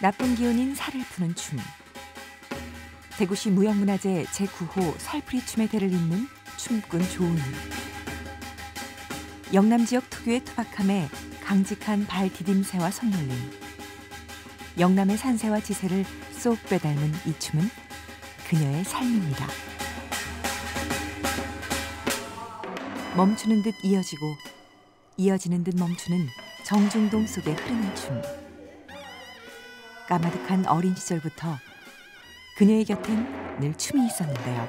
나쁜 기운인 살을 푸는 춤. 대구시 무형문화재 제9호 살풀이 춤의 대를 잇는 춤꾼 조은희. 영남 지역 특유의 투박함에 강직한 발 디딤새와 손놀림. 영남의 산세와 지세를 쏙 빼닮은 이 춤은 그녀의 삶입니다. 멈추는 듯 이어지고 이어지는 듯 멈추는 정중동 속에 흐르는 춤. 까마득한 어린 시절부터 그녀의 곁엔 늘 춤이 있었는데요.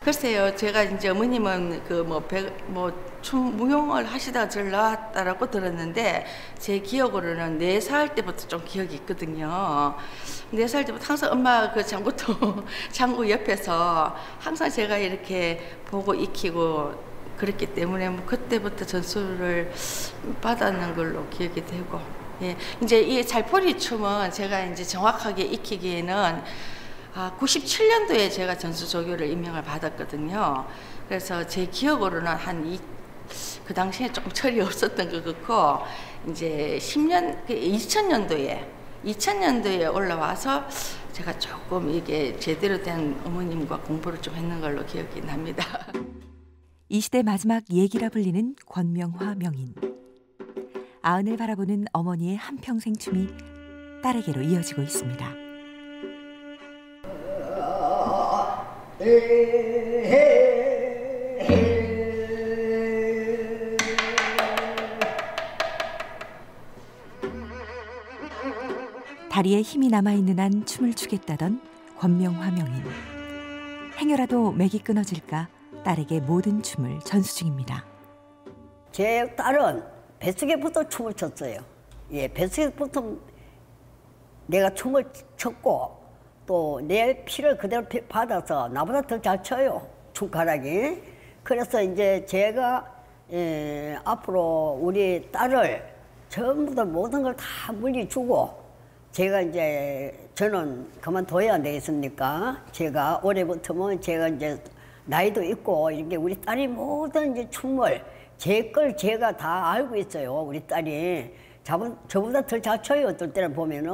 글쎄요, 제가 이제 어머님은 그 뭐뭐춤 무용을 하시다가 절 나왔다라고 들었는데 제 기억으로는 네 살 때부터 좀 기억이 있거든요. 네 살 때부터 항상 엄마 그 장구통 장구 옆에서 항상 제가 이렇게 보고 익히고 그랬기 때문에 뭐 그때부터 전수를 받았는 걸로 기억이 되고 예, 이제 이 잘포리 춤은 제가 이제 정확하게 익히기에는 아, 97년도에 제가 전수 조교를 임명을 받았거든요. 그래서 제 기억으로는 한 이, 그 당시에 좀 철이 없었던 것 같고, 이제 10년, 2000년도에, 2000년도에 올라와서 제가 조금 이게 제대로 된 어머님과 공부를 좀 했는 걸로 기억이 납니다. 이 시대 마지막 얘기라 불리는 권명화 명인. 아흔을 바라보는 어머니의 한평생 춤이 딸에게로 이어지고 있습니다. 다리에 힘이 남아있는 한 춤을 추겠다던 권명화 명인. 행여라도 맥이 끊어질까 딸에게 모든 춤을 전수 중입니다. 제 딸은 뱃속에부터 춤을 췄어요. 예, 뱃속에부터 내가 춤을 췄고 또 내 피를 그대로 받아서 나보다 더잘 춰요. 춤가락이. 그래서 이제 제가 예, 앞으로 우리 딸을 전부 다 모든 걸 다 물리주고 제가 이제 저는 그만둬야 되겠습니까? 제가 올해부터는 제가 이제 나이도 있고 이렇게 우리 딸이 모든 이제 춤을 제 걸 제가 다 알고 있어요. 우리 딸이. 저보다, 저보다 더 잘 쳐요. 어떨 때는 보면은.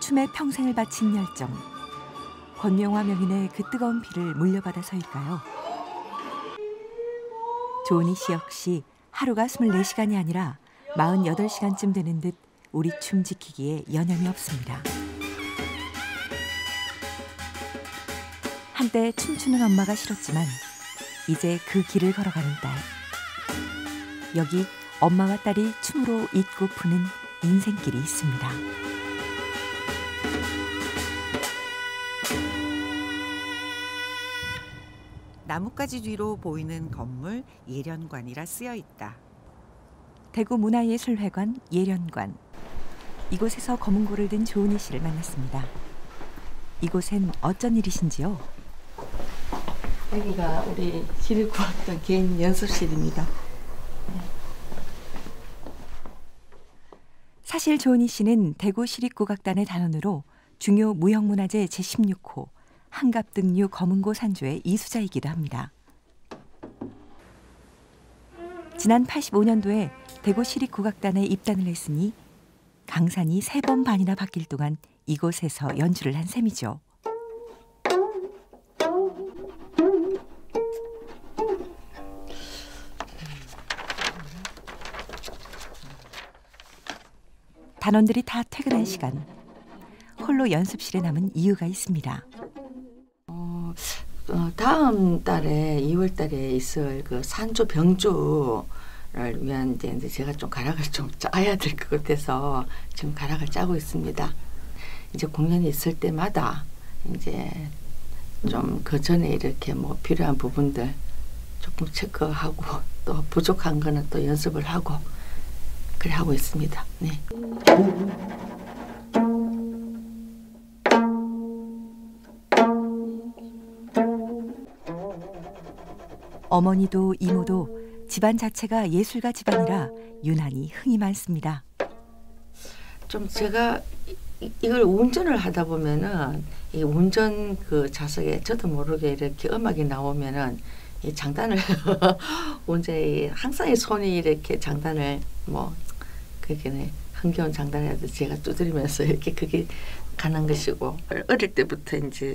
춤에 평생을 바친 열정. 권명화 명인의 그 뜨거운 피를 물려받아서일까요? 조은희 씨 역시 하루가 24시간이 아니라 48시간쯤 되는 듯 우리 춤 지키기에 여념이 없습니다. 한때 춤추는 엄마가 싫었지만 이제 그 길을 걸어가는 딸. 여기 엄마와 딸이 춤으로 잊고 푸는 인생길이 있습니다. 나뭇가지 뒤로 보이는 건물 예련관이라 쓰여 있다. 대구 문화예술회관 예련관. 이곳에서 검은고를 든 조은희 씨를 만났습니다. 이곳엔 어쩐 일이신지요? 여기가 우리 시립국악단 개인 연습실입니다. 사실 조은희 씨는 대구 시립국악단의 단원으로 중요 무형문화재 제16호 한갑 등류 검은고 산조의 이수자이기도 합니다. 지난 85년도에 대구 시립국악단에 입단을 했으니 강산이 세 번 반이나 바뀔 동안 이곳에서 연주를 한 셈이죠. 단원들이 다 퇴근한 시간 홀로 연습실에 남은 이유가 있습니다. 어, 어, 다음 달에 2월 달에 있을 그 산조 병주를 위한 이제 제가 좀 가락을 좀 짜야 될 것 같아서 지금 가락을 짜고 있습니다. 이제 공연이 있을 때마다 이제 좀 그 전에 이렇게 뭐 필요한 부분들 조금 체크하고 또 부족한 거는 또 연습을 하고 그래 하고 있습니다. 네. 어머니도 이모도 집안 자체가 예술가 집안이라 유난히 흥이 많습니다. 좀 제가 이- 이걸 운전을 하다 보면은 이 운전 그 좌석에 저도 모르게 이렇게 음악이 나오면은 이 장단을 운전이 항상 이 손이 이렇게 장단을 뭐 그게 흥겨운 장단이라도 제가 두드리면서 이렇게 그게 가는 것이고 어릴 때부터 이제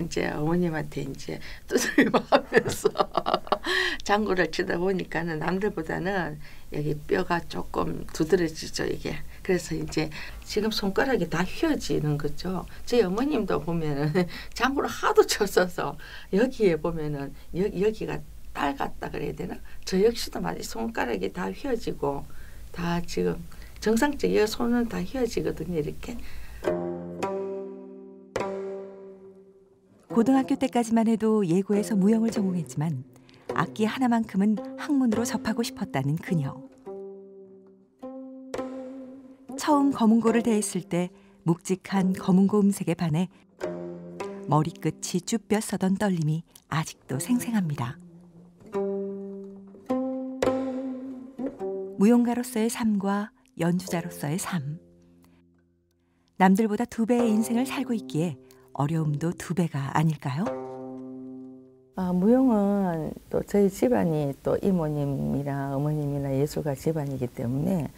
이제 어머님한테 이제 두드리고 하면서 장구를 치다 보니까는 남들보다는 여기 뼈가 조금 두드러지죠 이게. 그래서 이제 지금 손가락이 다 휘어지는 거죠. 제 어머님도 보면은 장구를 하도 쳤어서 여기에 보면은 여, 여기가 딸 같다 그래야 되나? 저 역시도 마치 손가락이 다 휘어지고 다 지금 정상적인 손은 다 휘어지거든요 이렇게 고등학교 때까지만 해도 예고에서 무용을 전공했지만 악기 하나만큼은 학문으로 접하고 싶었다는 그녀. 처음 검은고를 대했을 때 묵직한 검은고 음색에 반해 머리끝이 쭈뼛 서던 떨림이 아직도 생생합니다. 무용가로서의 삶과 연주자로서의 삶. 남들보다 두 배의 인생을 살고 있기에 어려움도 두 배가 아닐까요? 아, 무용은 또 저희 집안이 또 이모님이랑 어머님이나 예술가 집안이기 때문에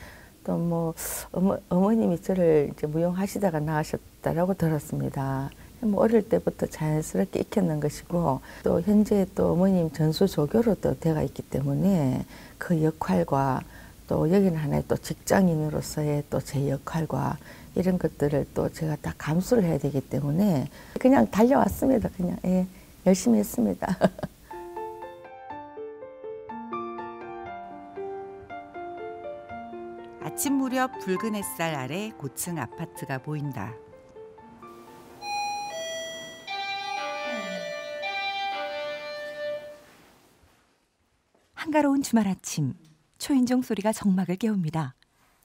또 뭐 어머, 어머님이 저를 이제 무용하시다가 나으셨다라고 들었습니다. 뭐 어릴 때부터 자연스럽게 익혔는 것이고 또 현재 또 어머님 전수 조교로 또 되어 있기 때문에 그 역할과 또 여기는 하나의 또 직장인으로서의 또 제 역할과 이런 것들을 또 제가 다 감수를 해야 되기 때문에 그냥 달려왔습니다. 그냥 예, 열심히 했습니다. 아침 무렵 붉은 햇살 아래 고층 아파트가 보인다. 한가로운 주말 아침 초인종 소리가 정막을 깨웁니다.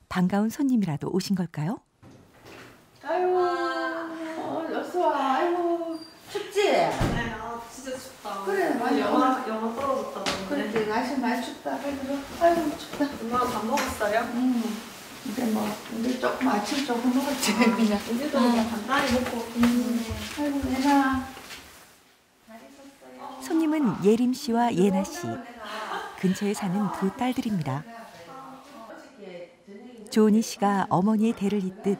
반가운 손님이라도 오신 걸까요? 아유, 어서 와. 아이고, 춥지? 네, 아 진짜 춥다. 그래, 많이 영하 영하 떨어졌다. 그래, 이제 날씨 많이 춥다. 들어. 아이고, 춥다. 엄마가 밥 먹었어요? 음. 이제 뭐, 우리 조금 아침 조금 먹었지, 그냥. 우리도 그냥 간단히 먹고. 음. 아이고, 내가. 손님은 예림 씨와 예나 씨. 근처에 사는 두 딸들입니다. 조은희 씨가 어머니의 대를 잇듯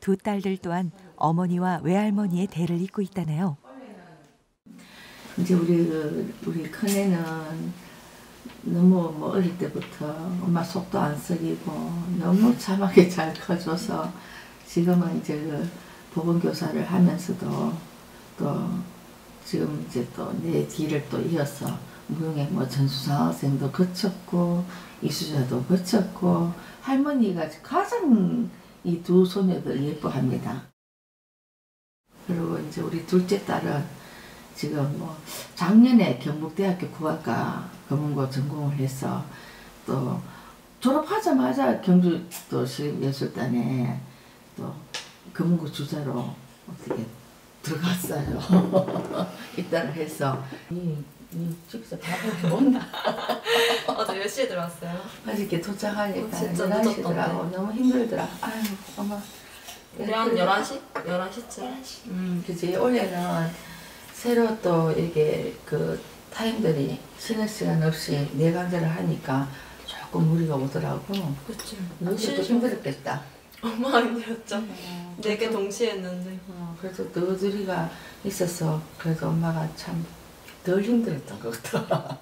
두 딸들 또한 어머니와 외할머니의 대를 잇고 있다네요. 이제 우리, 그, 우리 큰애는 너무 뭐 어릴 때부터 엄마 속도 안 썩이고 너무 참하게 잘 커줘서 지금은 이제 그 보건교사를 하면서도 또 지금 이제 또 내 뒤를 또 이어서 무용의 뭐 전수상학생도 거쳤고 이수자도 거쳤고 할머니가 가장 이 두 소녀들 예뻐합니다. 그리고 이제 우리 둘째 딸은 지금 뭐 작년에 경북대학교 국악과 검은고 전공을 해서 또 졸업하자마자 경주 또 실예술단에 또 검은고 주자로 어떻게 들어갔어요. 입단을 해서 이, 이 집에서 밥을 먹나 어제 몇 시에 들어왔어요? 어저께 도착하니까 어, 진짜 11시더라고 너무 힘들더라. 아유 엄마 우리 한 11시? 11시쯤? 음, 그지. 올해는 새로 또 이렇게 그 타임들이 쉬는 시간 없이 네 강제를 하니까 조금 무리가 오더라고. 그치. 너희도 힘들었겠다. 엄마 힘들었죠? 네개 동시에 했는데. 어, 그래도 너희들이가 있어서 그래도 엄마가 참 덜 힘들었던 것 같아.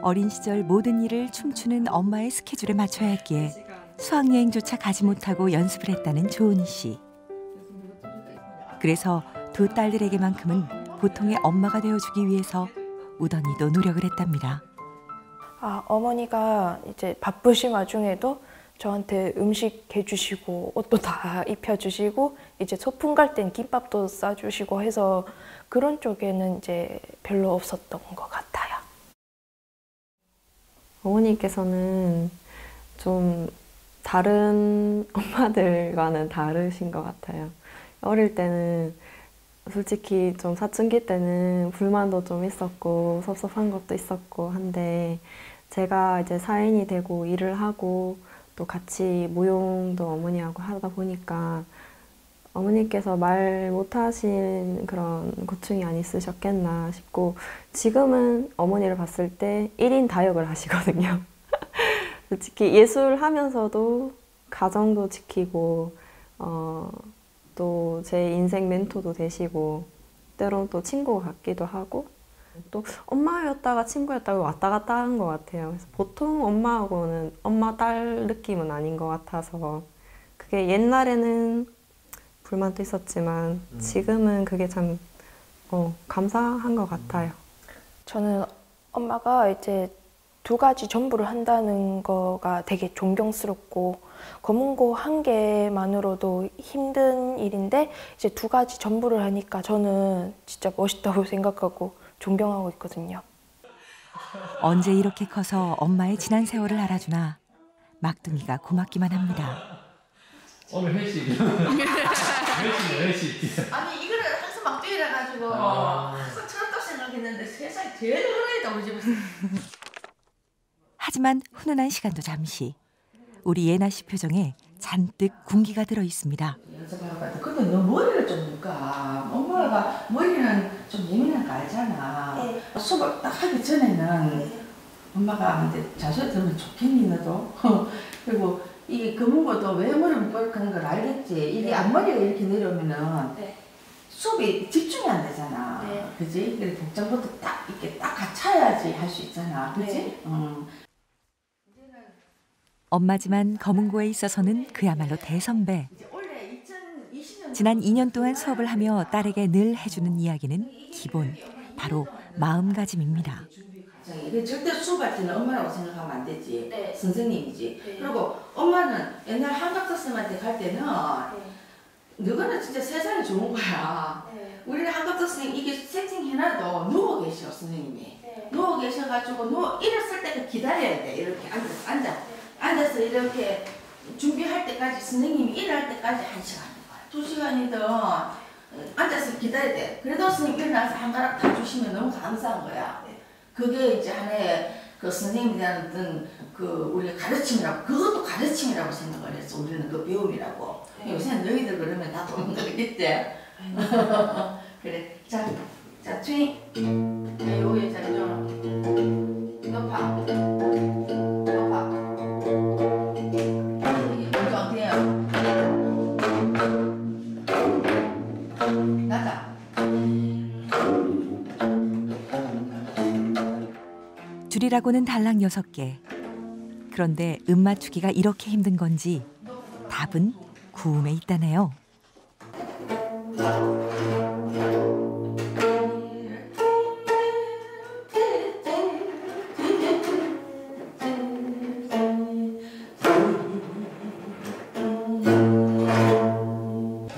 어린 시절 모든 일을 춤추는 엄마의 스케줄에 맞춰야 했기에 수학여행조차 가지 못하고 연습을 했다는 조은희 씨. 그래서 두 딸들에게만큼은 보통의 엄마가 되어주기 위해서 우던이도 노력을 했답니다. 아, 어머니가 이제 바쁘신 와중에도 저한테 음식 해주시고 옷도 다 입혀주시고 이제 소풍 갈 땐 김밥도 싸주시고 해서 그런 쪽에는 이제 별로 없었던 것 같아요. 어머니께서는 좀 다른 엄마들과는 다르신 것 같아요. 어릴 때는 솔직히 좀 사춘기 때는 불만도 좀 있었고 섭섭한 것도 있었고 한데 제가 이제 사인이 되고 일을 하고 또 같이 무용도 어머니하고 하다 보니까 어머니께서 말 못하신 그런 고충이 안 있으셨겠나 싶고 지금은 어머니를 봤을 때 1인 다역을 하시거든요. 솔직히 예술 하면서도 가정도 지키고 어, 또 제 인생 멘토도 되시고 때론 또 친구 같기도 하고 또 엄마였다가 친구였다가 왔다 갔다 한것 같아요. 그래서 보통 엄마하고는 엄마 딸 느낌은 아닌 것 같아서 그게 옛날에는 불만도 있었지만 지금은 그게 참 어, 감사한 것 같아요. 저는 엄마가 이제 두 가지 전부를 한다는 거가 되게 존경스럽고 검은고 한 개만으로도 힘든 일인데 이제 두 가지 전부를 하니까 저는 진짜 멋있다고 생각하고 존경하고 있거든요. 언제 이렇게 커서 엄마의 지난 세월을 알아주나 막둥이가 고맙기만 합니다. 오늘 회식. 회식, 회식. 아니 이거를 항상 막둥이라 가지고 아. 항상 철없다고 생각했는데 세상에 제일 흔하다 우리 집에서. 하지만 훈훈한 시간도 잠시. 우리 예나 씨 표정에 잔뜩 군기가 들어 있습니다. 근데 너 머리를 좀 묶어. 엄마가 머리는 좀 예민한 거 알잖아. 수업을 딱 하기 전에는 엄마가 근데 자주 들으면 좋겠니 너도? 그리고 이게 검은고도 왜 머리 하는 걸 알겠지? 이게 앞머리가 이렇게 내려오면은 네. 수업이 집중이 안 되잖아. 네. 그지? 그래 복장부터 딱 이렇게 딱 갖춰야지 할 수 있잖아. 그지? 네. 응. 엄마지만 검은고에 있어서는 그야말로 대선배. 이제 올해 2020년 지난 2년 동안 수업을 하며 딸에게 늘 해주는 이야기는 기본, 바로 마음가짐입니다. 절대 수업할 때는 엄마라고 생각하면 안 되지. 네. 선생님이지. 네. 그리고 엄마는 옛날 한각 선생님한테 갈 때는 너거는 진짜 세상이 좋은 거야. 우리는 한각 선생님 이게 세팅해놔도 누워 계셔 선생님이. 누워 계셔가지고 누워 일어설 때까지 기다려야 돼. 이렇게 앉아서 앉아. 앉아서 이렇게 준비할 때까지 선생님이 일할 때까지 한 시간 거야. 두 시간이든 앉아서 기다려야 돼. 그래도 선생님 일어나서 한 가락 다 주시면 너무 감사한 거야. 그게 이제 하나의 그 선생님에 대한 어떤 그 우리 가르침이라고 그것도 가르침이라고 생각을 했어. 우리는 그 배움이라고. 요새 너희들 그러면 다 도망가겠지. 그래. 자, 자, 트윙. 자, 여기 자, 좀. 높아. 줄이라고는 달랑 여섯 개. 그런데 음 맞추기가 이렇게 힘든 건지 답은 구음에 있다네요.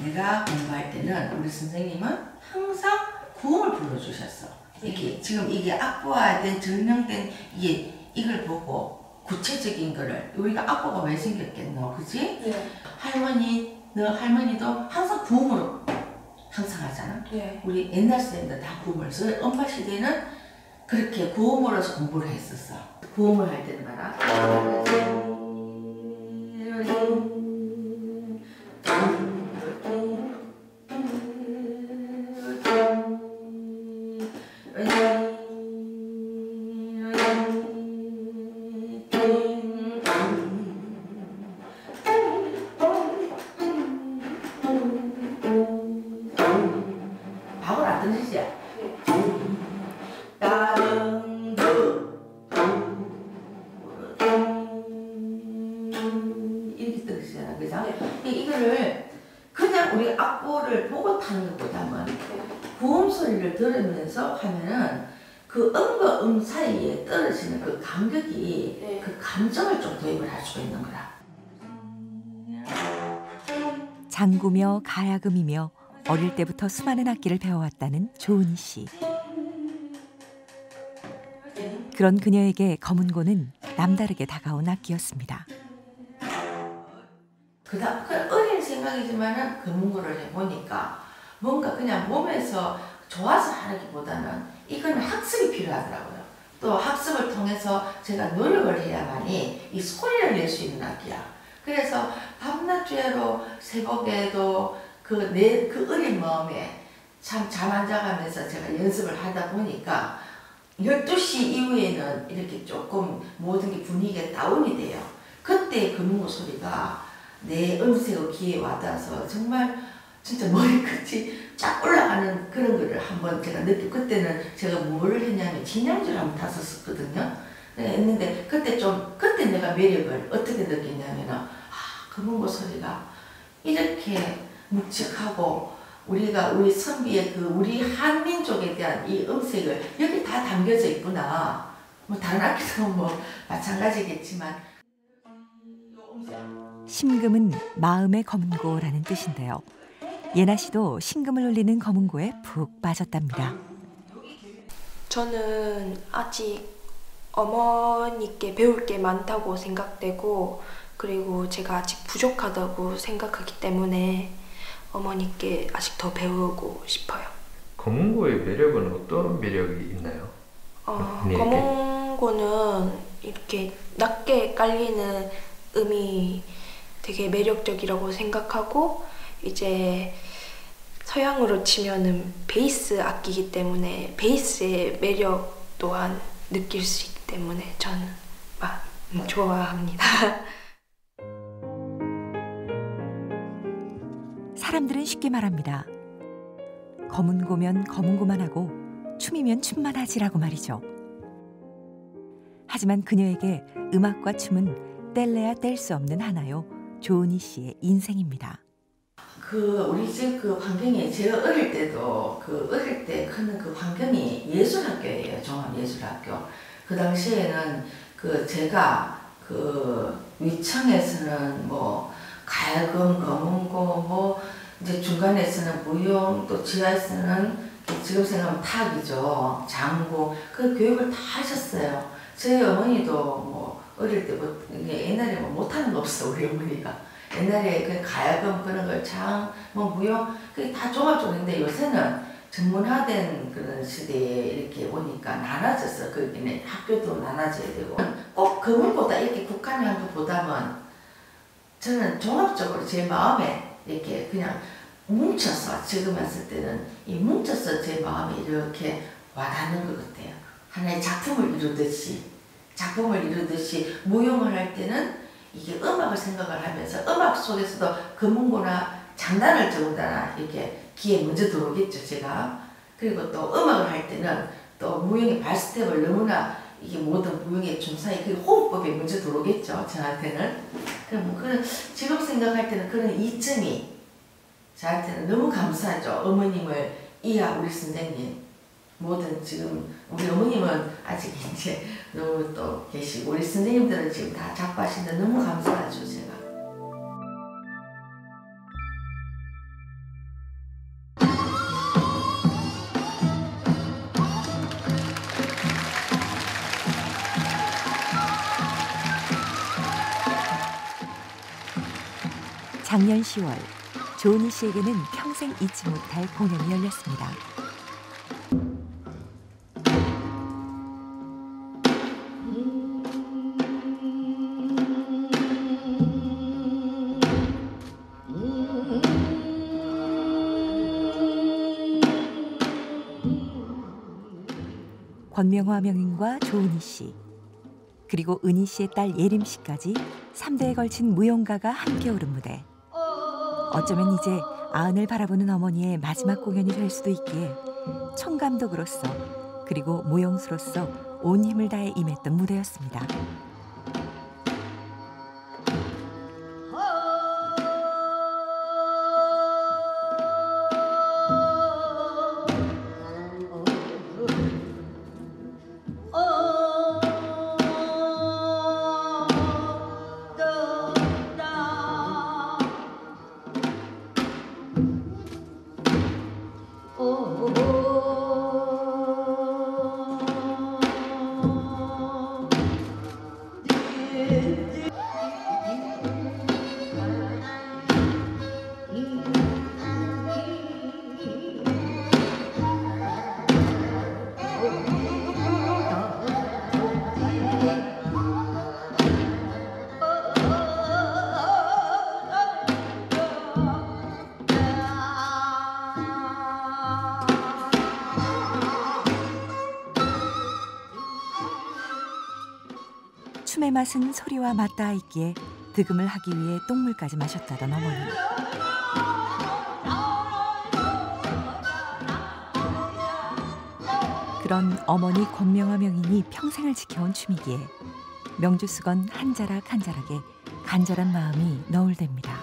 내가 공부할 때는 우리 선생님은 항상 구음을 불러주셨어. 이렇게 지금 이게 악보화된 증명된 이게 이걸 보고 구체적인 거를 우리가 악보가 왜 생겼겠노, 그지? 할머니, 너 할머니도 항상 구음으로 항상 하잖아. 예. 우리 옛날 쌤들 다 구음을 써. 엄마 시대는 그렇게 구음으로서 공부를 했었어. 구음을 할 때는 봐라. 감정을 좀 도입을 할 수가 있는 거라. 장구며 가야금이며 어릴 때부터 수많은 악기를 배워왔다는 조은희 씨. 그런 그녀에게 검은고는 남다르게 다가온 악기였습니다. 그다음 그 어린 생각이지만은 금문구를 해보니까 뭔가 그냥 몸에서 좋아서 하기보다는 이거는 학습이 필요하더라고요. 또 학습을 통해서 제가 노력을 해야만이 이 소리를 낼 수 있는 악기야. 그래서 밤낮 죄로 새벽에도 그 내 그 어린 마음에 참 잠 안 자가면서 제가 연습을 하다 보니까 12시 이후에는 이렇게 조금 모든 게 분위기가 다운이 돼요. 그때 금문구 소리가 내 음색의 귀에 와닿아서 정말 진짜 머리끝이 쫙 올라가는 그런 거를 한번 제가 느끼고 그때는 제가 뭐를 했냐면 진양주를 한번 탔었거든요. 네, 했는데 그때 좀 그때 내가 매력을 어떻게 느꼈냐면은 아 금은고 소리가 이렇게 묵직하고 우리가 우리 선비의 그 우리 한민족에 대한 이 음색을 여기 다 담겨져 있구나. 뭐 다른 악기도 뭐 마찬가지겠지만 심금은 마음의 검은고라는 뜻인데요. 예나 씨도 심금을 울리는 검은고에 푹 빠졌답니다. 저는 아직 어머니께 배울 게 많다고 생각되고 그리고 제가 아직 부족하다고 생각하기 때문에 어머니께 아직 더 배우고 싶어요. 검은고의 매력은 어떤 매력이 있나요? 어, 네. 검은고는 이렇게 낮게 깔리는 음이 되게 매력적이라고 생각하고 이제 서양으로 치면은 베이스 악기이기 때문에 베이스의 매력 또한 느낄 수 있기 때문에 저는 막 음, 좋아합니다. 사람들은 쉽게 말합니다. 검은 고면 검은 고만 하고 춤이면 춤만 하지라고 말이죠. 하지만 그녀에게 음악과 춤은 뗄래야 뗄 수 없는 하나요. 조은희 씨의 인생입니다. 그 우리 집 그 환경이 제가 어릴 때도 그 어릴 때 크는 그 환경이 예술학교예요 종합예술학교. 그 당시에는 그 제가 그 위청에서는 뭐 가야금 검은고 뭐 이제 중간에서는 무용 또 지하에서는 지금 생각하면 탁이죠. 장구 그 교육을 다 하셨어요. 저희 어머니도 뭐 어릴 이게 옛날에 뭐 못하는 거 없어 우리 어머니가 옛날에 그 가야금 그런 걸 장, 뭐 무용, 그게 다 종합적인데 요새는 전문화된 그런 시대에 이렇게 오니까 나눠졌어. 거기는 학교도 나눠져야 되고. 꼭 그물보다 이렇게 국한한 것보다는 저는 종합적으로 제 마음에 이렇게 그냥 뭉쳐서 지금 봤을 때는 이 뭉쳐서 제 마음에 이렇게 와닿는 것 같아요. 하나의 작품을 이루듯이 작품을 이루듯이 무용을 할 때는 이게 음악을 생각을 하면서 음악 속에서도 금문고나 장단을 적은다나 이렇게 귀에 먼저 들어오겠죠 제가. 그리고 또 음악을 할 때는 또 무용의 발스텝을 너무나 이게 모든 무용의 중사의 그 호흡법이 먼저 들어오겠죠 저한테는. 그럼 그런 지금 생각할 때는 그런 이점이 저한테는 너무 감사하죠 어머님을 이하 우리 선생님. 모든 지금 우리 어머님은 아직 이제 너무 또 계시고 우리 선생님들은 지금 다 작고하시는데 너무 감사하죠 제가. 작년 10월 조은희 씨에게는 평생 잊지 못할 공연이 열렸습니다. 권명화 명인과 조은희 씨 그리고 은희 씨의 딸 예림 씨까지 3대에 걸친 무용가가 함께 오른 무대. 어쩌면 이제 아흔을 바라보는 어머니의 마지막 공연이 될 수도 있기에 총감독으로서 그리고 무용수로서 온 힘을 다해 임했던 무대였습니다. 맛은 소리와 맞닿아 있기에 득음을 하기 위해 똥물까지 마셨다던 어머니. 그런 어머니 권명화 명인이 평생을 지켜온 춤이기에 명주수건 한 자락 한 자락에 간절한 마음이 너울댑니다.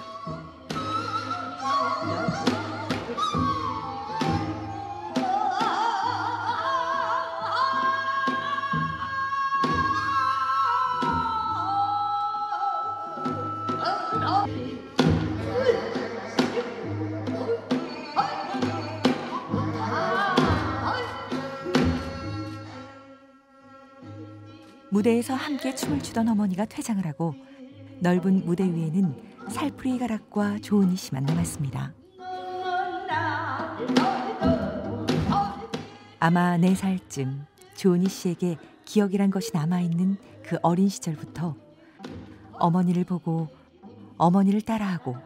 무대에서 함께 춤을 추던 어머니가 퇴장을 하고 넓은 무대 위에는 살풀이 가락과 조은희 씨만 남았습니다. 아마 네 살쯤 조은희 씨에게 기억이란 것이 남아있는 그 어린 시절부터 어머니를 보고 어머니를 따라하고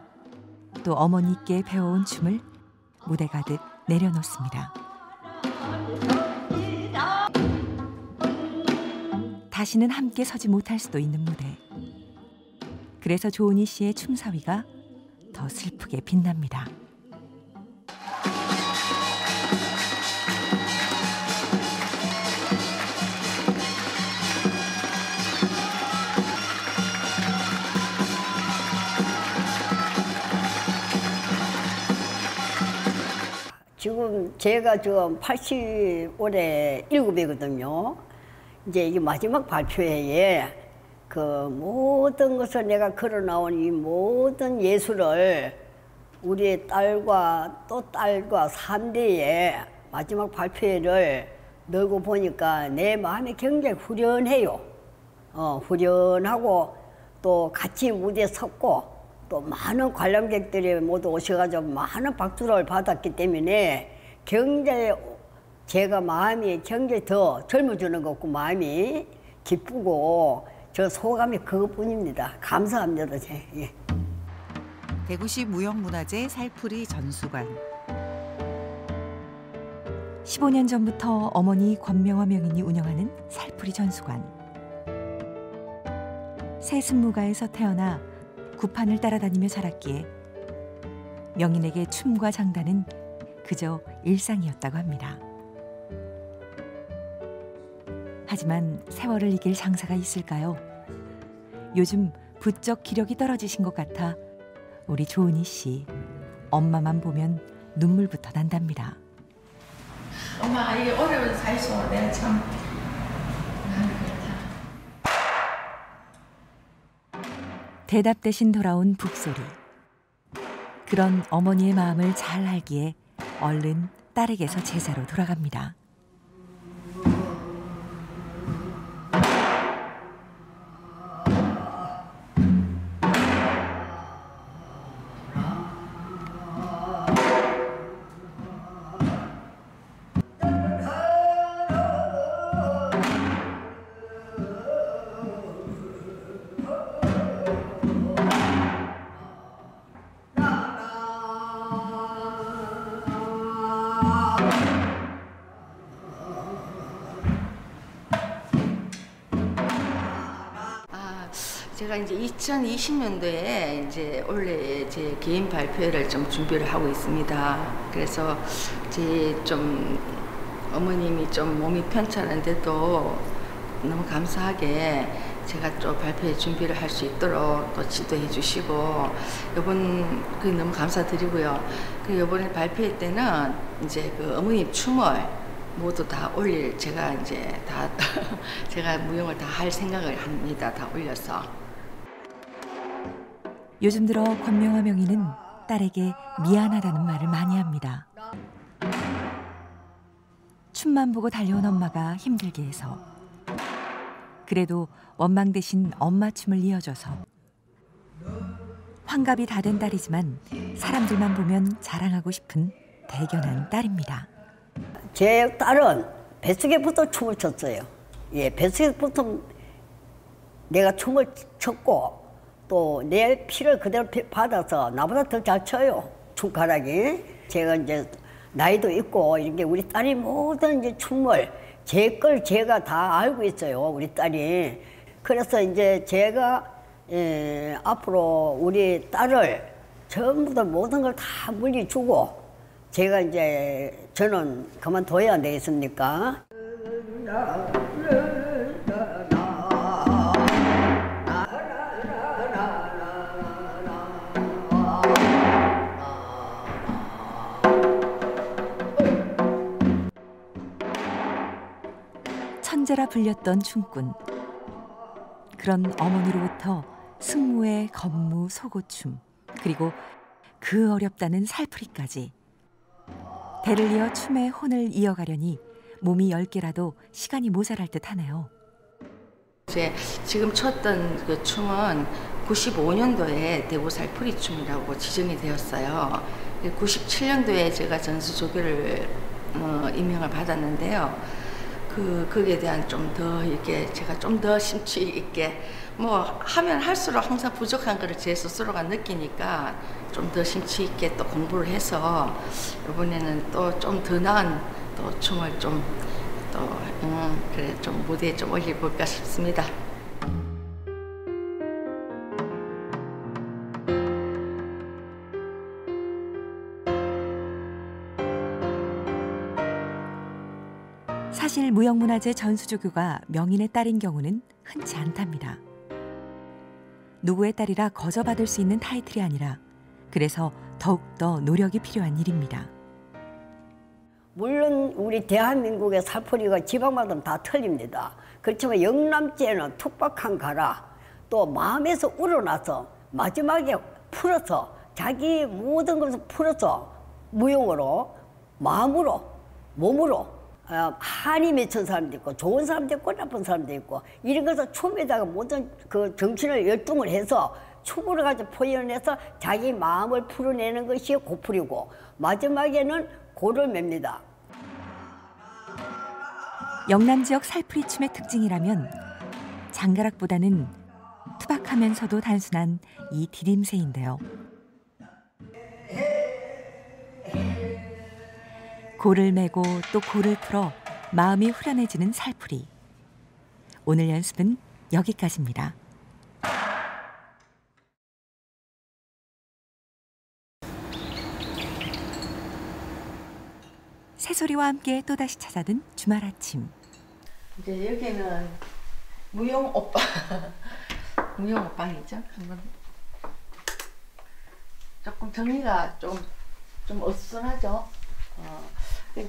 또 어머니께 배워온 춤을 무대 가득 내려놓습니다. 다시는 함께 서지 못할 수도 있는 무대. 그래서 조은희 씨의 춤사위가 더 슬프게 빛납니다. 지금 제가 지금 80 올해 7이거든요. 이제 이 마지막 발표회에 그 모든 것을 내가 걸어 나온 이 모든 예술을 우리 딸과 또 딸과 3대의 마지막 발표회를 넣고 보니까 내 마음이 굉장히 후련해요. 어, 후련하고 또 같이 무대에 섰고 또 많은 관람객들이 모두 오셔가지고 많은 박수를 받았기 때문에 굉장히 제가 마음이 굉장히 더 젊어지는 것 같고 마음이 기쁘고 저 소감이 그것뿐입니다. 감사합니다. 제. 예. 대구시 무형문화재 살풀이 전수관 15년 전부터 어머니 권명화 명인이 운영하는 살풀이 전수관. 세습무가에서 태어나 구판을 따라다니며 자랐기에 명인에게 춤과 장단은 그저 일상이었다고 합니다. 하지만 세월을 이길 장사가 있을까요? 요즘 부쩍 기력이 떨어지신 것 같아 우리 조은희 씨 엄마만 보면 눈물부터 난답니다. 엄마 이 어려운 사이소 내가 참 대답 대신 돌아온 북소리. 그런 어머니의 마음을 잘 알기에 얼른 딸에게서 제자로 돌아갑니다. 2020년도에 이제 원래 제 개인 발표회를 좀 준비를 하고 있습니다. 그래서 제 좀 어머님이 좀 몸이 편찮은데도 너무 감사하게 제가 또 발표회 준비를 할 수 있도록 또 지도해 주시고 이번 그 너무 감사드리고요. 그 이번에 발표회 때는 이제 그 어머님 춤을 모두 다 올릴 제가 이제 다 제가 무용을 다 할 생각을 합니다. 다 올려서. 요즘 들어 권명화 명의는 딸에게 미안하다는 말을 많이 합니다. 춤만 보고 달려온 엄마가 힘들게 해서 그래도 원망 대신 엄마 춤을 이어줘서 환갑이 다 된 딸이지만 사람들만 보면 자랑하고 싶은 대견한 딸입니다. 제 딸은 뱃속에부터 춤을 췄어요. 예, 뱃속에부터 내가 춤을 췄고 또 내 피를 그대로 피- 받아서 나보다 더잘 춰요. 춤가락이. 제가 이제 나이도 있고 이렇게 우리 딸이 모든 이제 춤을 제 걸 제가 다 알고 있어요. 우리 딸이. 그래서 이제 제가 예, 앞으로 우리 딸을 전부 다 모든 걸 다 물리주고 제가 이제 저는 그만둬야 되겠습니까? 불렸던 춤꾼. 그런 어머니로부터 승무의 건무 소고춤 그리고 그 어렵다는 살풀이까지 대를 이어 춤의 혼을 이어가려니 몸이 열 개라도 시간이 모자랄 듯 하네요. 제 지금 췄던 그 춤은 95년도에 대구 살풀이 춤이라고 지정이 되었어요. 97년도에 제가 전수 조교를 어, 임명을 받았는데요. 그 거기에 대한 좀 더 이렇게 제가 좀 더 심취 있게 뭐 하면 할수록 항상 부족한 거를 제 스스로가 느끼니까 좀 더 심취 있게 또 공부를 해서 이번에는 또 좀 더 나은 또 춤을 좀또 음, 그래 좀 무대에 좀 올려볼까 싶습니다. 무형문화재 전수조교가 명인의 딸인 경우는 흔치 않답니다. 누구의 딸이라 거저받을 수 있는 타이틀이 아니라 그래서 더욱더 노력이 필요한 일입니다. 물론 우리 대한민국의 살풀이가 지방마다 다 틀립니다. 그렇지만 영남제는 툭박한 가라 또 마음에서 우러나서 마지막에 풀어서 자기 모든 것을 풀어서 무용으로 마음으로 몸으로 어, 한이 맺힌 사람도 있고 좋은 사람도 있고 나쁜 사람도 있고 이런 것을 춤에다가 모든 그 정신을 열중을 해서 춤으로 가지고 표현해서 자기 마음을 풀어내는 것이 고풀이고 마지막에는 고를 맵니다. 영남 지역 살풀이 춤의 특징이라면 장가락보다는 투박하면서도 단순한 이 디딤새인데요. 고를 메고 또 고를 풀어 마음이 후련해지는 살풀이. 오늘 연습은 여기까지입니다. 새소리와 함께 또다시 찾아든 주말 아침. 이제 여기는 무용 오빠 무용 오빠이죠. 한번 조금 정리가 좀 좀 어수선하죠. 어,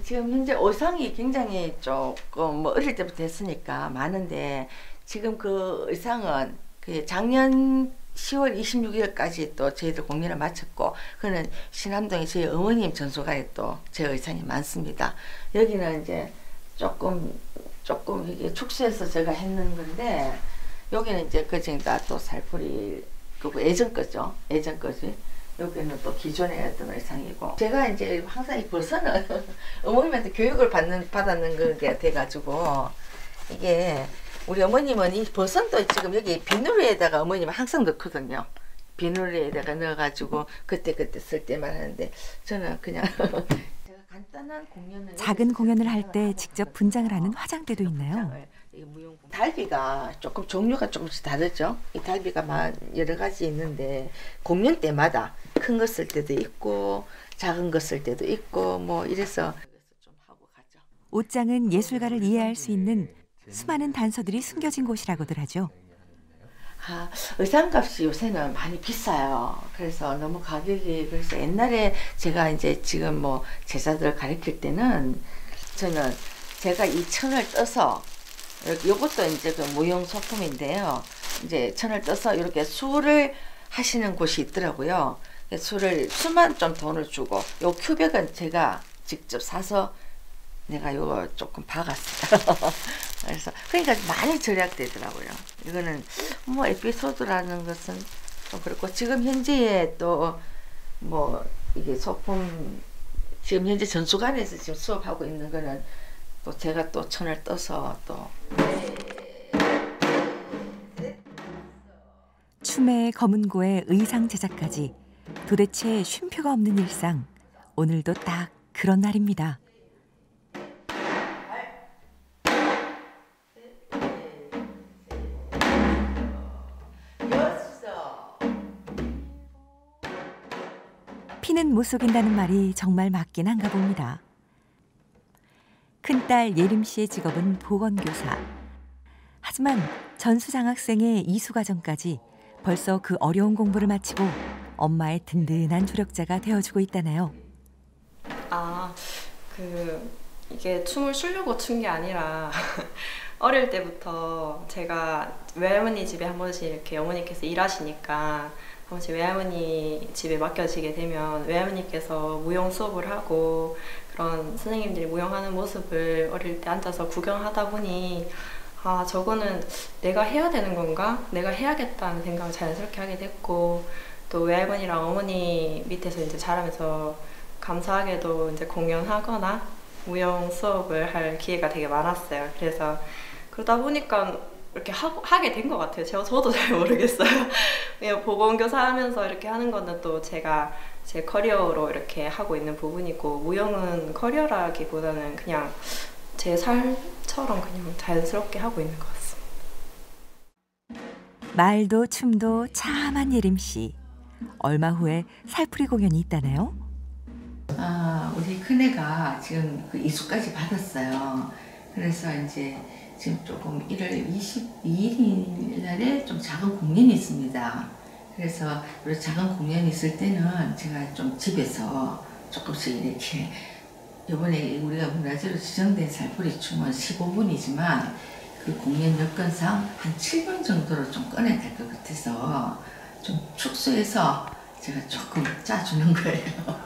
지금 현재 의상이 굉장히 조금 뭐 어릴 때부터 했으니까 많은데 지금 그 의상은 그 작년 10월 26일까지 또 저희들 공연을 마쳤고 그는 신암동에 저희 어머님 전소관에 또 제 의상이 많습니다. 여기는 이제 조금 조금 이게 축소해서 제가 했는 건데 여기는 이제 그중다 또 살풀이 그거 예전 거죠. 예전 거지. 여기는 또 기존의 어떤 의상이고 제가 이제 항상 이 버선은 어머님한테 교육을 받는 받았는 그게 돼가지고 이게 우리 어머님은 이 버선도 지금 여기 비누리에다가 어머님은 항상 넣거든요. 비누리에다가 넣어가지고 그때 그때 쓸 때만 하는데 저는 그냥 제가 간단한 공연을 작은 공연을 할 때 직접 분장을 하는 화장대도 있나요? 달비가 조금 종류가 조금씩 다르죠. 이 달비가 막 여러 가지 있는데 공연 때마다 큰 거 쓸 때도 있고 작은 거 쓸 때도 있고 뭐 이래서. 옷장은 예술가를 이해할 수 있는 수많은 단서들이 숨겨진 곳이라고들 하죠. 아, 의상값이 요새는 많이 비싸요. 그래서 너무 가격이 그래서 옛날에 제가 이제 지금 뭐 제자들 가르칠 때는 저는 제가 이 천을 떠서 요것도 이제 그 무용 소품인데요. 이제 천을 떠서 이렇게 수를 하시는 곳이 있더라고요. 수를 수만 좀 돈을 주고 요 큐백은 제가 직접 사서 내가 요거 조금 박았어요. 그래서 그러니까 많이 절약되더라고요. 이거는 뭐 에피소드라는 것은 좀 그렇고 지금 현재에 또 뭐 이게 소품 지금 현재 전수관에서 지금 수업하고 있는 거는 또 제가 또 천을 떠서 또 춤의 검은고에 의상 제작까지 도대체 쉼표가 없는 일상 오늘도 딱 그런 날입니다. 피는 못 속인다는 말이 정말 맞긴 한가 봅니다. 큰딸 예림 씨의 직업은 보건교사. 하지만 전수장학생의 이수 과정까지 벌써 그 어려운 공부를 마치고 엄마의 든든한 조력자가 되어주고 있다네요. 아, 그 이게 춤을 추려고 춘 게 아니라 어릴 때부터 제가 외할머니 집에 한 번씩 이렇게 어머니께서 일하시니까 한 번씩 외할머니 집에 맡겨지게 되면 외할머니께서 무용 수업을 하고 그런 선생님들이 무용하는 모습을 어릴 때 앉아서 구경하다 보니 아 저거는 내가 해야 되는 건가? 내가 해야겠다는 생각을 자연스럽게 하게 됐고 또 외할머니랑 어머니 밑에서 이제 자라면서 감사하게도 이제 공연하거나 무용 수업을 할 기회가 되게 많았어요. 그래서 그러다 보니까 이렇게 하, 하게 된 것 같아요. 제가 저도 잘 모르겠어요. 보건교사 하면서 이렇게 하는 거는 또 제가 제 커리어로 이렇게 하고 있는 부분이고 무용은 커리어라기보다는 그냥 제 삶처럼 그냥 자연스럽게 하고 있는 것 같습니다. 말도 춤도 참한 예림 씨. 얼마 후에 살풀이 공연이 있다네요. 아, 우리 큰애가 지금 그 이수까지 받았어요. 그래서 이제 지금 조금 1월 22일 날에 좀 작은 공연이 있습니다. 그래서 우리 작은 공연이 있을 때는 제가 좀 집에서 조금씩 이렇게 이번에 우리가 문화재로 지정된 살풀이 춤은 15분이지만 그 공연 여건상 한 7분 정도로 좀 꺼내야 될 것 같아서 좀 축소해서 제가 조금 짜주는 거예요.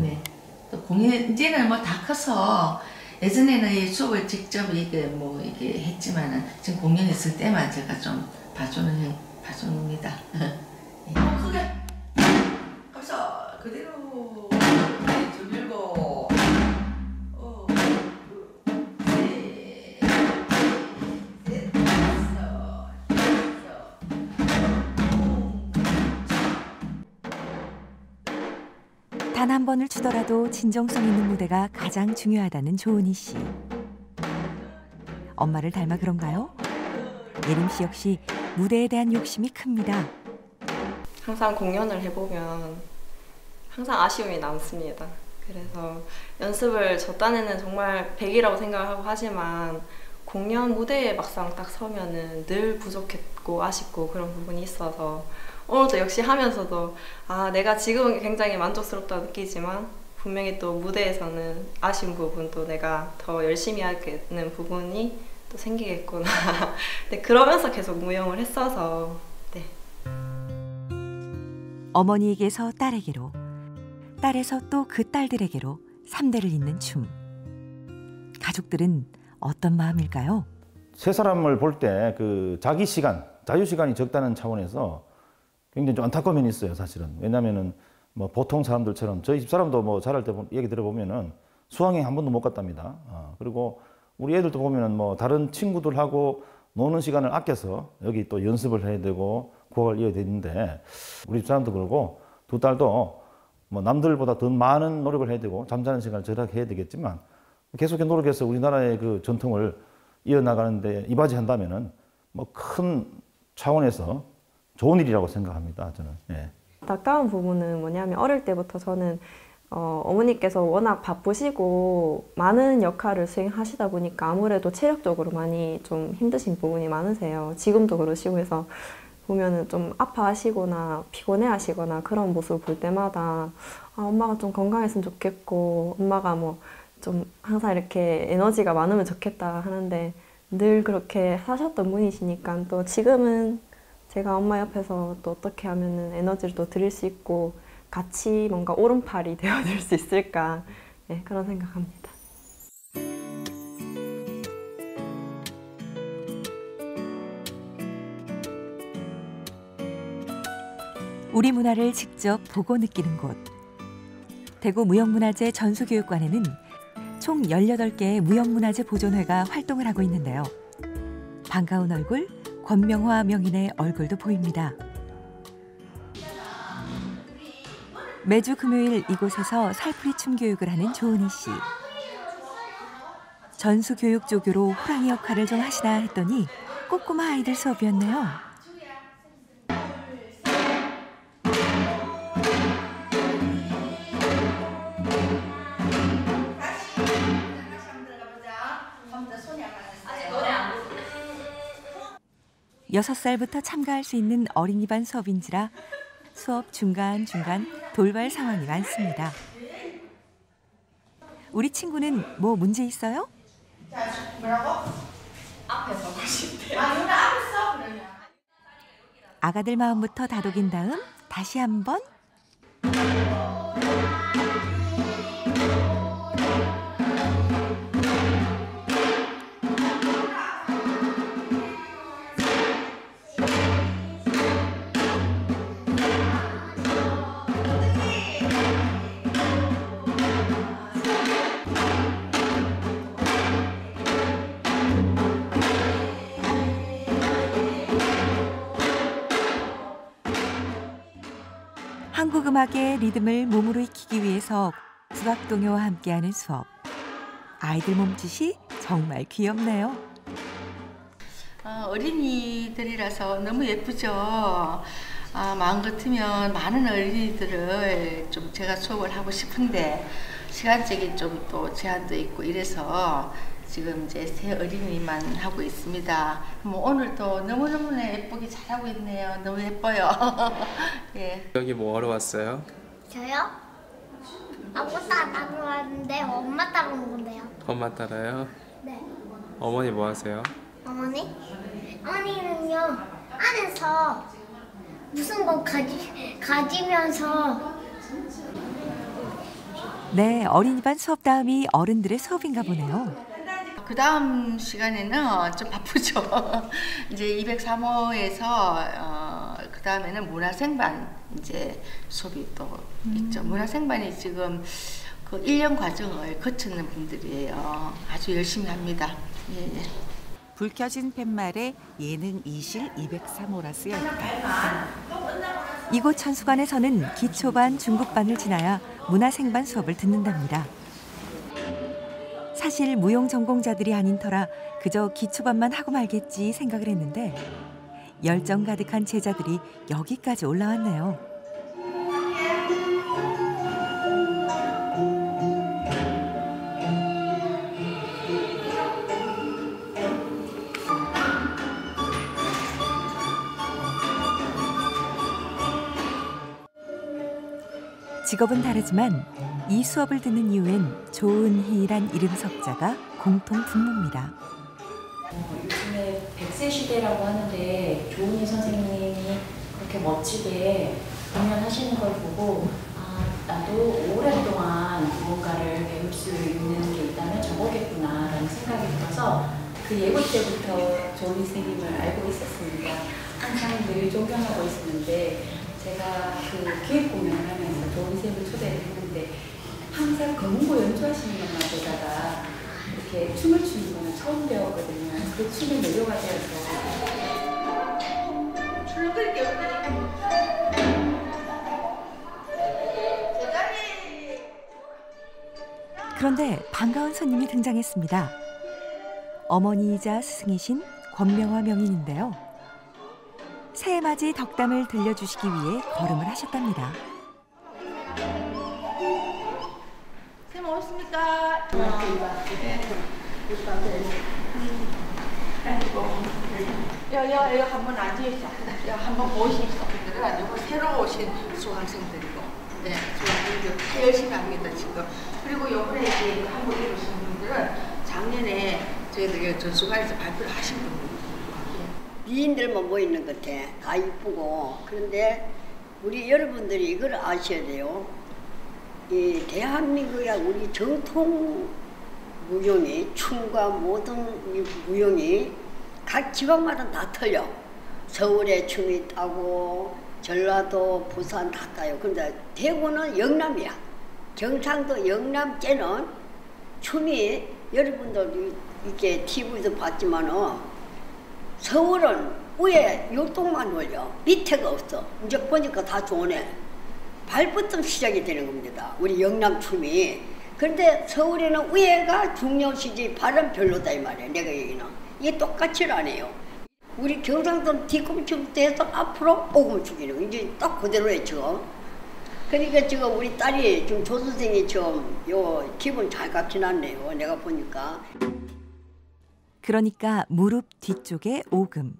네. 또 공연 이제는 뭐 다 커서 예전에는 이 수업을 직접 이게 뭐 이게 했지만은 지금 공연 있을 때만 제가 좀 봐주는 봐줍니다. 벌써 그대로 네, 줄고 어, 둘, 셋, 넷, 다섯, 여섯, 단한 번을 추더라도 진정성 있는 무대가 가장 중요하다는 조은희 씨. 엄마를 닮아 그런가요? 예림 씨 역시 무대에 대한 욕심이 큽니다. 항상 공연을 해보면 항상 아쉬움이 남습니다. 그래서 연습을 저 딴에는 정말 100이라고 생각하고 하지만 공연 무대에 막상 딱 서면은 늘 부족했고 아쉽고 그런 부분이 있어서 오늘도 역시 하면서도 아 내가 지금은 굉장히 만족스럽다 느끼지만 분명히 또 무대에서는 아쉬운 부분도 내가 더 열심히 하겠는 부분이 또 생기겠구나. 네, 그러면서 계속 무용을 했어서 네, 어머니에게서 딸에게로, 딸에서 또 그 딸들에게로 삼대를 잇는 춤. 가족들은 어떤 마음일까요? 세 사람을 볼 때 그 자기 시간, 자유 시간이 적다는 차원에서 굉장히 좀 안타까운 면이 있어요, 사실은. 왜냐면은 뭐 보통 사람들처럼 저희 집 사람도 뭐 자랄 때 얘기 들어보면은 수학여행 한 번도 못 갔답니다. 어, 그리고 우리 애들도 보면은 뭐 다른 친구들하고 노는 시간을 아껴서 여기 또 연습을 해야 되고 구학을 이어야 되는데 우리 집 사람도 그러고 두 딸도 뭐 남들보다 더 많은 노력을 해야 되고 잠자는 시간을 절약해야 되겠지만 계속해서 노력해서 우리나라의 그 전통을 이어나가는데 이바지한다면은 뭐 큰 차원에서 좋은 일이라고 생각합니다. 저는. 예. 안타까운 부분은 뭐냐면 어릴 때부터 저는 어, 어머니께서 워낙 바쁘시고 많은 역할을 수행하시다 보니까 아무래도 체력적으로 많이 좀 힘드신 부분이 많으세요. 지금도 그러시고 해서 보면은 좀 아파하시거나 피곤해하시거나 그런 모습을 볼 때마다 아, 엄마가 좀 건강했으면 좋겠고 엄마가 뭐 좀 항상 이렇게 에너지가 많으면 좋겠다 하는데 늘 그렇게 사셨던 분이시니까 또 지금은 제가 엄마 옆에서 또 어떻게 하면은 에너지를 또 드릴 수 있고 같이 뭔가 오른팔이 되어줄 수 있을까 네, 그런 생각합니다. 우리 문화를 직접 보고 느끼는 곳. 대구 무형문화재 전수교육관에는 총 18개의 무형문화재 보존회가 활동을 하고 있는데요. 반가운 얼굴, 권명화 명인의 얼굴도 보입니다. 매주 금요일 이곳에서 살풀이 춤 교육을 하는 조은희 씨. 전수교육 조교로 호랑이 역할을 좀 하시나 했더니 꼬꼬마 아이들 수업이었네요. 여섯 살부터 참가할 수 있는 어린이반 수업인지라 수업 중간중간 돌발 상황이 많습니다. 우리 친구는 뭐 문제 있어요? 아가들 마음부터 다독인 다음 다시 한번 음악의 리듬을 몸으로 익히기 위해서 국악 동요와 함께하는 수업. 아이들 몸짓이 정말 귀엽네요. 어, 어린이들이라서 너무 예쁘죠. 아, 마음 같으면 많은 어린이들을 좀 제가 수업을 하고 싶은데 시간적인 좀 또 제한도 있고 이래서 지금 이제 새 어린이만 하고 있습니다. 뭐 오늘도 너무너무 예쁘게 잘하고 있네요. 너무 예뻐요. 예. 여기 뭐 하러 왔어요? 저요? 아무것도 안 하러 왔는데 엄마 따라 온 건데요. 엄마 따라요? 네. 어머니 뭐 하세요? 어머니? 어머니는요 안에서 무슨 거 가지 가지면서 네, 어린이반 수업 다음이 어른들의 수업인가 보네요. 그 다음 시간에는 좀 바쁘죠. 이제 203호에서 어, 그 다음에는 문화생반 이제 수업이 또 있죠. 문화생반이 지금 그 1년 과정을 거치는 분들이에요. 아주 열심히 합니다. 예, 예. 불 켜진 팻말에 예능 이실 203호라 쓰여 있다. 이곳 천수관에서는 기초반, 중급반을 지나야 문화생반 수업을 듣는답니다. 사실 무용 전공자들이 아닌 터라 그저 기초반만 하고 말겠지 생각을 했는데 열정 가득한 제자들이 여기까지 올라왔네요. 직업은 다르지만 이 수업을 듣는 이유엔 조은희란 이름 석자가 공통 분모입니다. 요즘에 100세 시대라고 하는데 조은희 선생님이 그렇게 멋지게 공연하시는 걸 보고 아, 나도 오랫동안 무언가를 배울 수 있는 게 있다면 저거겠구나라는 생각이 들어서 그 예고 때부터 조은희 선생님을 알고 있었습니다. 항상 늘 존경하고 있었는데 제가 그 기획 공연을 하면서 조은희 선생님을 초대를 했는데 항상 검은고 연주하시는 것만 보다가 이렇게 춤을 추는 거는 처음 배웠거든요. 그 춤에 매료가 되어서 그런데 반가운 손님이 등장했습니다. 어머니이자 스승이신 권명화 명인인데요. 새해맞이 덕담을 들려주시기 위해 걸음을 하셨답니다. 쌤 오셨습니까? 여여 여 한번 앉으십시오. 여 한번 분들은 이거 새로 오신 수강생들이고, 네, 수강생들 다 열심히 합니다 지금. 그리고 요번에 이제 한국에 오신 분들은 작년에 저희들 전수관에서 발표를 하신 분들 이고. 미인들만 모이는 것 같아. 다 이쁘고. 그런데 우리 여러분들이 이걸 아셔야 돼요. 이 대한민국의 우리 정통 무용이 춤과 모든 이 무용이 각 지방마다 다 틀려. 서울에 춤이 있다고 전라도, 부산 다 따요. 근데 대구는 영남이야. 경상도 영남께는 춤이 여러분들 이렇게 TV도 봤지만은 서울은 위에 요동만 올려 밑에가 없어. 이제 보니까 다 좋네. 발부터 시작이 되는 겁니다. 우리 영남 춤이. 그런데 서울에는 위에가 중요시지 발은 별로다 이 말이야. 내가 얘기는. 이게 똑같이 안 해요. 우리 경상도는 뒤꿈치부터 해서 앞으로 오금 죽이는 거. 이제 딱 그대로 했죠. 그러니까 지금 우리 딸이 지금 조 선생이 지금 요 기분 잘 갖긴 않네요. 내가 보니까. 그러니까 무릎 뒤쪽에 오금.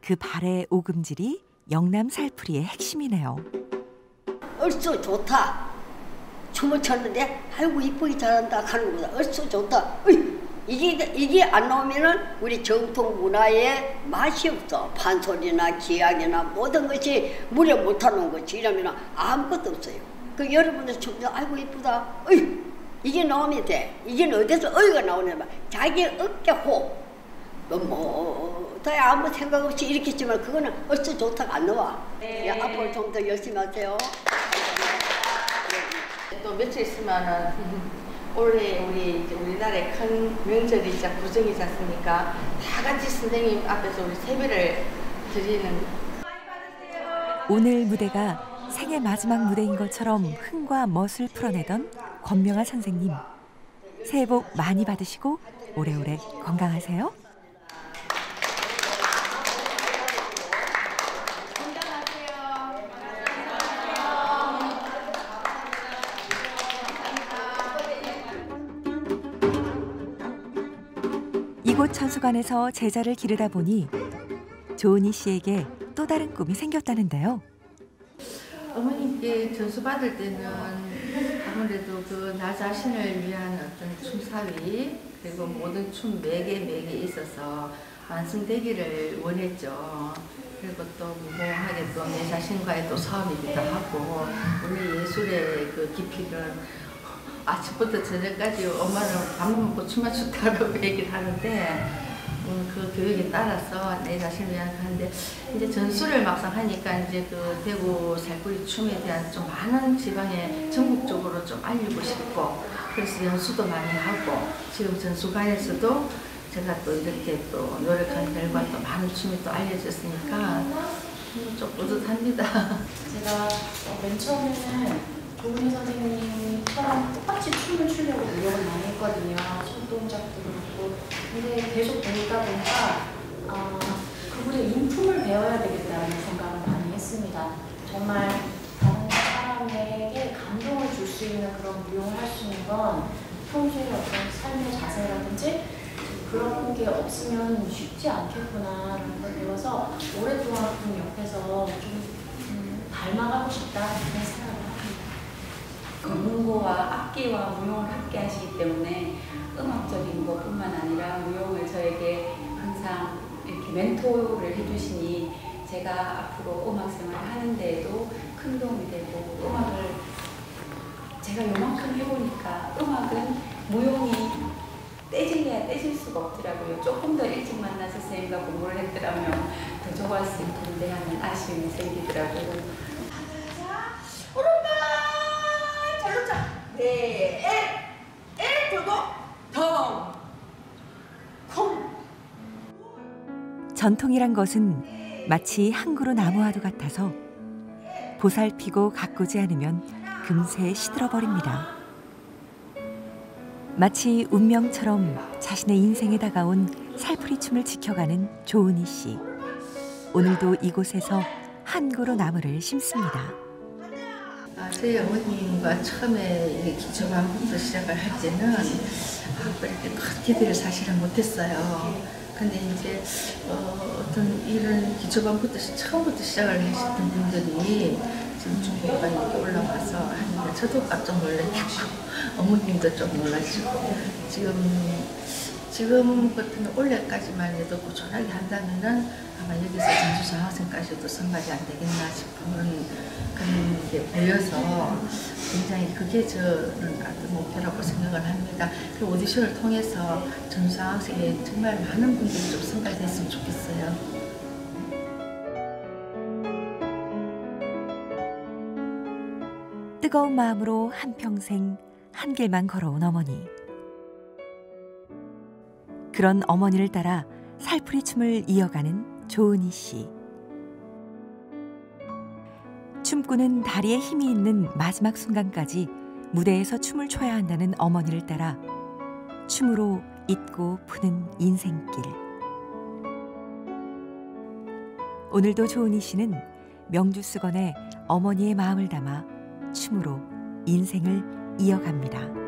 그 발의 오금질이 영남 살풀이의 핵심이네요. 얼쑤 좋다. 춤을 췄는데 아이고 이쁘게 잘한다 하는 거다. 얼쑤 좋다. 이게 이게 안 나오면은 우리 정통 문화에 맛이 없어. 판소리나 기악이나 모든 것이 무려 못하는 것이 이러면 아무것도 없어요. 그 여러분들 춤도 아이고 이쁘다. 이게 나오면 돼. 이게 어디서 어이가 나오냐 면 자기 어깨 호흡. 뭐, 다 아무 생각 없이 이렇게 했지만 그거는 얼쑤 좋다가 안 나와. 예, 앞으로 좀 더 열심히 하세요. 또 며칠 있으면은 올해 우리 이제 우리나라의 큰 명절이자 구정이지 않습니까? 다 같이 선생님 앞에서 우리 세배를 드리는 오늘 무대가 생애 마지막 무대인 것처럼 흥과 멋을 풀어내던 권명아 선생님. 새해 복 많이 받으시고 오래오래 건강하세요. 이곳 천수관에서 제자를 기르다 보니 조은희 씨에게 또 다른 꿈이 생겼다는데요. 어머님께 전수 받을 때는 아무래도 그 나 자신을 위한 어떤 춤사위 그리고 모든 춤 매개 매개 있어서 완성되기를 원했죠. 그리고 또 무모하게 또 내 자신과의 또 싸움이기도 하고 우리 예술의 그 깊이를 아침부터 저녁까지 엄마는 밥 먹고 춤만 춘다고 얘기를 하는데 음, 그 교육에 따라서 내 자신을 위한 하는데 이제 전수를 막상 하니까 이제 그 대구 살구리 춤에 대한 좀 많은 지방에 전국적으로 좀 알리고 싶고 그래서 연수도 많이 하고 지금 전수관에서도 제가 또 이렇게 또 노력한 결과 또 많은 춤이 또 알려졌으니까 음, 좀 뿌듯합니다. 제가 어, 맨 처음에는 조은희 선생님처럼 똑같이 춤을 추려고 노력을 많이 했거든요. 손동작도 그렇고. 근데 계속 배우다 보니까 어, 그분의 인품을 배워야 되겠다는 생각을 많이 했습니다. 정말 다른 사람에게 감동을 줄 수 있는 그런 무용을 할 수 있는 건 평소에 어떤 삶의 자세라든지 그런 게 없으면 쉽지 않겠구나라는 걸 배워서 오랫동안 그 옆에서 좀 음, 닮아가고 싶다 그런 합니다. 검은고와 악기와 무용을 함께 하시기 때문에 음악적인 것뿐만 아니라 무용을 저에게 항상 이렇게 멘토를 해주시니 제가 앞으로 음악 생활을 하는 데에도 큰 도움이 되고 음악을 제가 요만큼 해보니까 음악은 무용이 떼질래야 떼질 수가 없더라고요. 조금 더 일찍 만나서 선생님과 공부를 했더라면 더 좋았을 텐데 하는 아쉬움이 생기더라고요. 오른발 잘로 차. 네. 에. 에 들고 덩. 콩. 전통이란 것은 마치 한 그루 나무와도 같아서 보살피고 가꾸지 않으면 금세 시들어 버립니다. 마치 운명처럼 자신의 인생에 다가온 살풀이 춤을 지켜가는 조은희 씨. 오늘도 이곳에서 한 그루 나무를 심습니다. 아, 저희 어머님과 처음에 이 기초반부터 시작을 할 때는 아, 뭐 이렇게 큰 기대를 사실은 못했어요. 근데 이제 어, 어떤 이런 기초반부터 시- 처음부터 시작을 하셨던 분들이 지금 중고가 이렇게 올라와서 하는데 저도 깜짝 놀랐고 어머님도 좀 놀라시고 지금 지금 같은 올해까지만 해도 꾸준하게 한다면은 아마 여기서 전주 장학생까지도 선발이 안 되겠나 싶은 그런 게 보여서 굉장히 그게 저는 어떤 목표라고 생각을 합니다. 그 오디션을 통해서 전주 장학생에 정말 많은 분들이 좀 선발됐으면 좋겠어요. 뜨거운 마음으로 한평생 한 길만 걸어온 어머니. 그런 어머니를 따라 살풀이 춤을 이어가는 조은희 씨. 춤꾼은 다리에 힘이 있는 마지막 순간까지 무대에서 춤을 춰야 한다는 어머니를 따라 춤으로 잊고 푸는 인생길. 오늘도 조은희 씨는 명주 수건에 어머니의 마음을 담아 춤으로 인생을 이어갑니다.